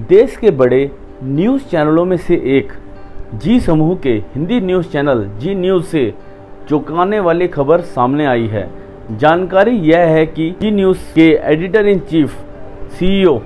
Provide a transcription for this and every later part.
देश के बड़े न्यूज़ चैनलों में से एक जी समूह के Hindi news channel Zee news से चौंकाने वाली खबर सामने आई है। जानकारी यह है कि जी न्यूज़ के editor in chief CEO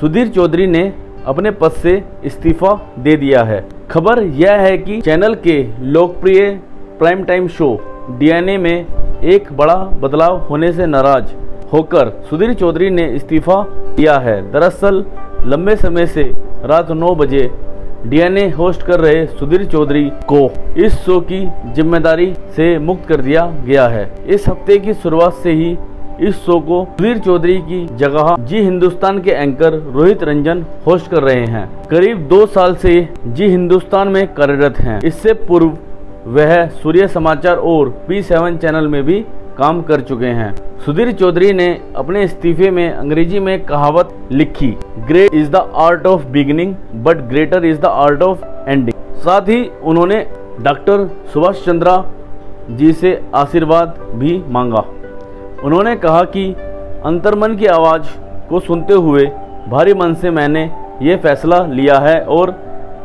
Sudhir Chaudhary ने अपने पद से इस्तीफा दे दिया है। खबर यह है कि चैनल के लोकप्रिय प्राइम टाइम शो डीएनए में एक बड़ा बदलाव होने से नाराज़ होकर सुधीर चौधरी ने इस्तीफा दिया है। दरअसल लंबे समय से रात 9 बजे डीएनए होस्ट कर रहे सुधीर चौधरी को इस शो की ज़िम्मेदारी से मुक्त कर दिया गया है। इस हफ़्ते की शुरुआत से ही इस शो को सुधीर चौधरी की जगह जी हिंदुस्तान के एंकर रोहित रंजन होस्ट कर रहे हैं। करीब दो साल से जी हिंदुस्तान में कार्यरत हैं। इससे पूर्व वह सूर्य समाचार और पी सेवन चैनल में भी काम कर चुके हैं। सुधीर चौधरी ने अपने इस्तीफे में अंग्रेज़ी में कहावत लिखी great is the art of beginning but greater is the art of ending साथ ही उन्होंने डॉक्टर सुभाष चंद्रा जी से आशीर्वाद भी मांगा। उन्होंने कहा कि अंतर्मन की आवाज़ को सुनते हुए भारी मन से मैंने ये फैसला लिया है और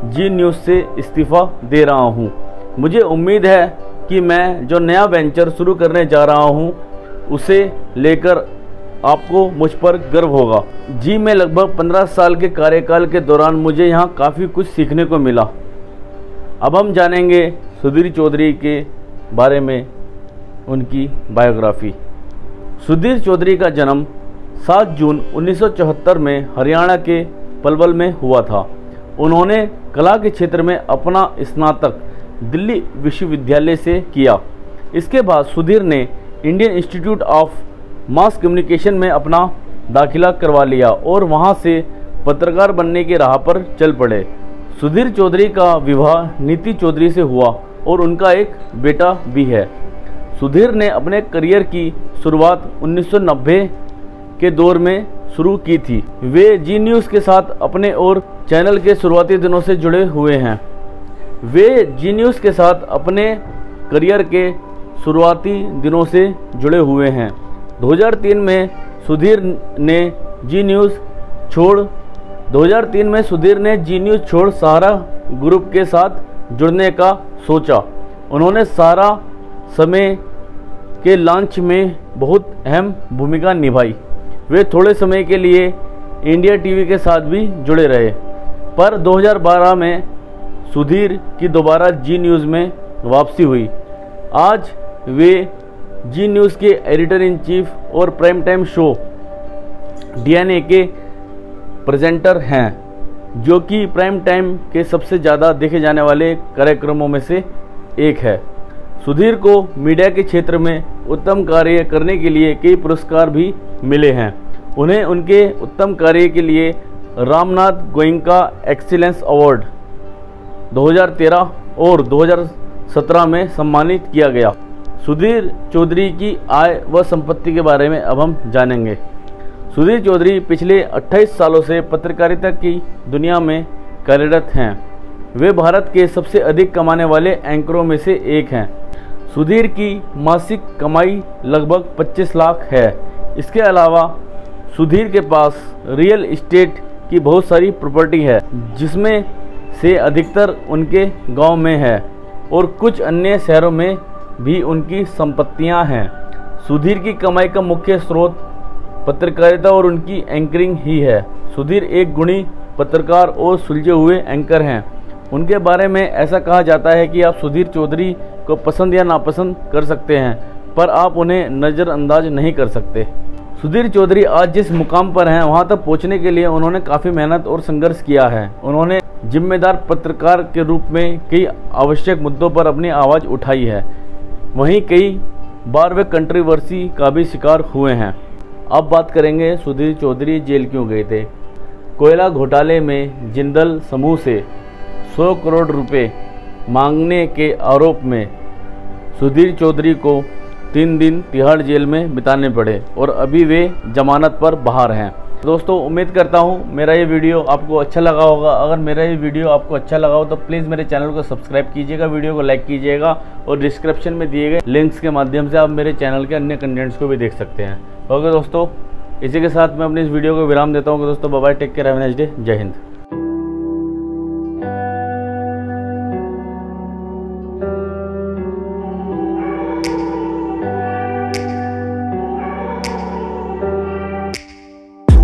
जी न्यूज़ से इस्तीफ़ा दे रहा हूँ। मुझे उम्मीद है कि मैं जो नया वेंचर शुरू करने जा रहा हूँ, उसे लेकर आपको मुझ पर गर्व होगा। जी, मैं लगभग पंद्रह साल के कार्यकाल के दौरान मुझे यहाँ काफ़ी कुछ सीखने को मिला। अब हम जानेंगे सुधीर चौधरी के बारे में, उनकी बायोग्राफी। सुधीर चौधरी का जन्म 7 जून 1974 में हरियाणा के पलवल में हुआ था। उन्होंने कला के क्षेत्र में अपना स्नातक दिल्ली विश्वविद्यालय से किया। इसके बाद सुधीर ने Indian Institute of Mass Communication में अपना दाखिला करवा लिया और वहाँ से पत्रकार बनने की राह पर चल पड़े। सुधीर चौधरी का विवाह नीति चौधरी से हुआ और उनका एक बेटा भी है। सुधीर ने अपने करियर की शुरुआत 1990 के दौर में शुरू की थी। वे जी न्यूज़ के साथ अपने और चैनल के शुरुआती दिनों से जुड़े हुए हैं। वे जी न्यूज़ के साथ अपने करियर के शुरुआती दिनों से जुड़े हुए हैं। 2003 में सुधीर ने जी न्यूज़ छोड़ 2003 में सुधीर ने जी न्यूज़ छोड़ सहारा ग्रुप के साथ जुड़ने का सोचा। उन्होंने सारा समय के लॉन्च में बहुत अहम भूमिका निभाई। वे थोड़े समय के लिए इंडिया टीवी के साथ भी जुड़े रहे। पर 2012 में सुधीर की दोबारा जी न्यूज़ में वापसी हुई। आज वे जी न्यूज़ के एडिटर इन चीफ और प्राइम टाइम शो, डीएनए के प्रेजेंटर हैं, जो कि प्राइम टाइम के सबसे ज़्यादा देखे जाने वाले कार्यक्रमों में से एक है। सुधीर को मीडिया के क्षेत्र में उत्तम कार्य करने के लिए कई पुरस्कार भी मिले हैं। उन्हें उनके उत्तम कार्य के लिए रामनाथ गोइंका एक्सीलेंस अवार्ड 2013 और 2017 में सम्मानित किया गया। सुधीर चौधरी की आय व संपत्ति के बारे में अब हम जानेंगे। सुधीर चौधरी पिछले 28 सालों से पत्रकारिता की दुनिया में कार्यरत हैं। वे भारत के सबसे अधिक कमाने वाले एंकरों में से एक हैं। सुधीर की मासिक कमाई लगभग 25 लाख है। इसके अलावा सुधीर के पास रियल इस्टेट की बहुत सारी प्रॉपर्टी है, जिसमें से अधिकतर उनके गाँव में है और कुछ अन्य शहरों में भी उनकी संपत्तियाँ हैं। सुधीर की कमाई का मुख्य स्रोत पत्रकारिता और उनकी एंकरिंग ही है। सुधीर एक गुणी पत्रकार और सुलझे हुए एंकर हैं। उनके बारे में ऐसा कहा जाता है कि आप सुधीर चौधरी को पसंद या नापसंद कर सकते हैं, पर आप उन्हें नज़रअंदाज नहीं कर सकते। सुधीर चौधरी आज जिस मुकाम पर हैं, वहाँ तक पहुँचने के लिए उन्होंने काफ़ी मेहनत और संघर्ष किया है। उन्होंने जिम्मेदार पत्रकार के रूप में कई आवश्यक मुद्दों पर अपनी आवाज़ उठाई है। वहीं कई बार वे कंट्रीवर्सी का भी शिकार हुए हैं। अब बात करेंगे सुधीर चौधरी जेल क्यों गए थे? कोयला घोटाले में जिंदल समूह से 100 करोड़ रुपए मांगने के आरोप में सुधीर चौधरी को तीन दिन तिहाड़ जेल में बिताने पड़े और अभी वे जमानत पर बाहर हैं। दोस्तों, उम्मीद करता हूँ मेरा ये वीडियो आपको अच्छा लगा होगा। अगर मेरा ये वीडियो आपको अच्छा लगा हो तो प्लीज़ मेरे चैनल को सब्सक्राइब कीजिएगा, वीडियो को लाइक कीजिएगा और डिस्क्रिप्शन में दिए गए लिंक्स के माध्यम से आप मेरे चैनल के अन्य कंटेंट्स को भी देख सकते हैं। ओके दोस्तों, इसी के साथ मैं अपनी इस वीडियो को विराम देता हूँ। दोस्तों bye take care have day Jai Hind.